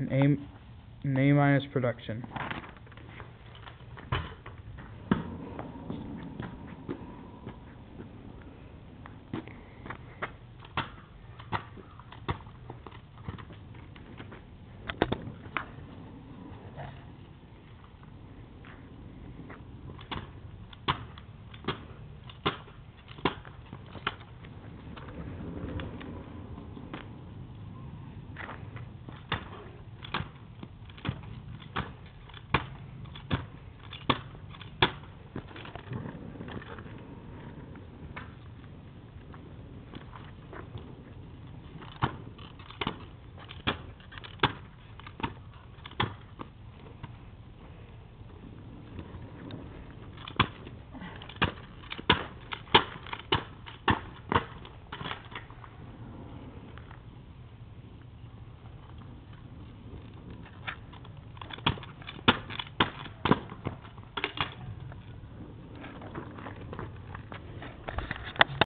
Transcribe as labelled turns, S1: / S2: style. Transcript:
S1: and A, and A minus production.